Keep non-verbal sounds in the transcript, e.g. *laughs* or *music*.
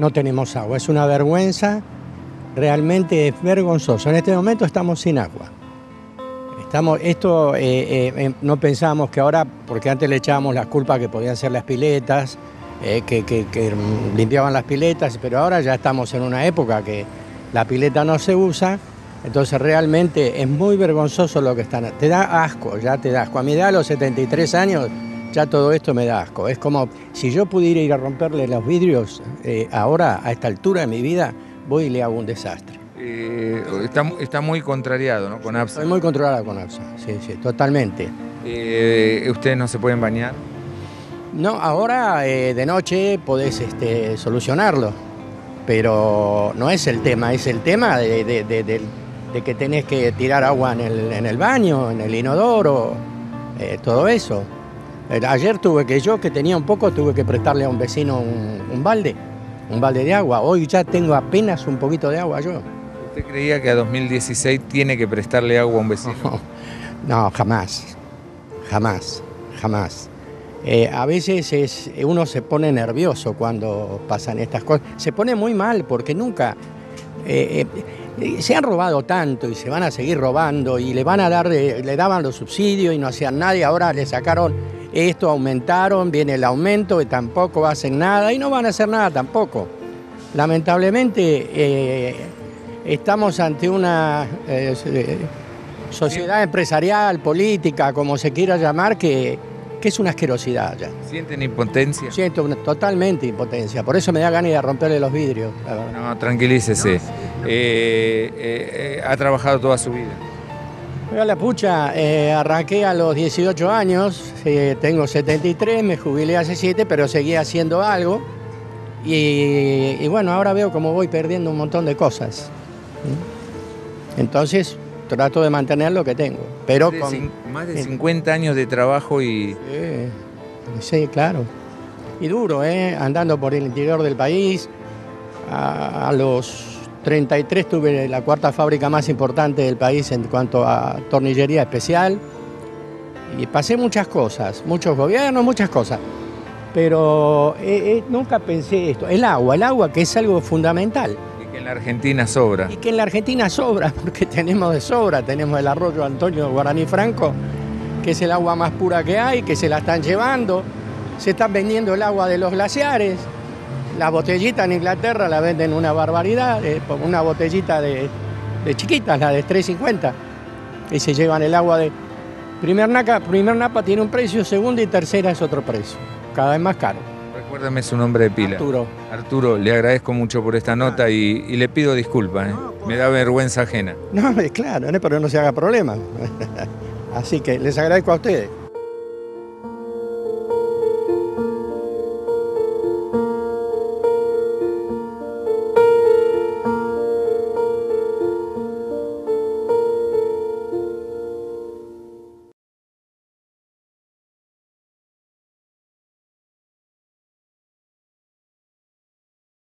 no tenemos agua. Es una vergüenza, realmente es vergonzoso. En este momento estamos sin agua. Estamos, esto eh, eh, eh, no pensábamos que ahora, porque antes le echábamos las culpas que podían ser las piletas, que, limpiaban las piletas, pero ahora ya estamos en una época que la pileta no se usa, entonces realmente es muy vergonzoso lo que están. Te da asco, ya te da asco. A mi edad, a los 73 años, ya todo esto me da asco. Es como si yo pudiera ir a romperle los vidrios, ahora, a esta altura de mi vida, voy y le hago un desastre. Eh, está, muy contrariado ¿no? con APSA. Estoy muy controlado con APSA, sí, sí, totalmente. Eh, ¿Ustedes no se pueden bañar? No, ahora eh, de noche podés este, solucionarlo, pero no es el tema, es el tema de, que tenés que tirar agua en el, baño, en el inodoro, todo eso. Ayer tuve que yo, que tenía un poco, tuve que prestarle a un vecino un, un balde, un balde de agua. Hoy ya tengo apenas un poquito de agua yo. ¿Usted creía que a 2016 tiene que prestarle agua a un vecino? *laughs* No, jamás, jamás, jamás. Eh, a veces es, uno se pone nervioso cuando pasan estas cosas. Se pone muy mal porque nunca... Eh, eh, se han robado tanto y se van a seguir robando y le van a dar, le daban los subsidios y no hacían nada y ahora le sacaron esto, aumentaron, viene el aumento y tampoco hacen nada y no van a hacer nada tampoco. Lamentablemente estamos ante una eh, eh, sociedad empresarial, política, como se quiera llamar, que, es una asquerosidad ya. ¿Sienten impotencia? Siento totalmente impotencia, por eso me da ganas de romperle los vidrios. No, tranquilícese. Eh, ha trabajado toda su vida. La pucha, arranqué a los 18 años, tengo 73, me jubilé hace 7, pero seguí haciendo algo. y, bueno, ahora veo como voy perdiendo un montón de cosas. Entonces trato de mantener lo que tengo. Pero más de 50 años de trabajo y... Sí, claro. Y duro, ¿eh? andando por el interior del país. A, los 33 tuve la cuarta fábrica más importante del país en cuanto a tornillería especial. Y pasé muchas cosas, muchos gobiernos, muchas cosas. Pero eh, eh, nunca pensé esto. El agua, el agua que es algo fundamental en la Argentina sobra. Y que en la Argentina sobra, *laughs* porque tenemos de sobra, tenemos el arroyo Antonio Guaraní Franco, que es el agua más pura que hay, que se la están llevando, se están vendiendo el agua de los glaciares, la botellita en Inglaterra la venden una barbaridad, eh, una botellita de, de chiquitas, la de 3.50, y se llevan el agua de... Primer napa, primer napa tiene un precio, segunda y tercera es otro precio, cada vez más caro. Recuérdame su nombre de pila. Arturo. Arturo, le agradezco mucho por esta nota y, le pido disculpas. ¿eh? Me da vergüenza ajena. No, claro, pero no se haga problema. *laughs* Así que les agradezco a ustedes.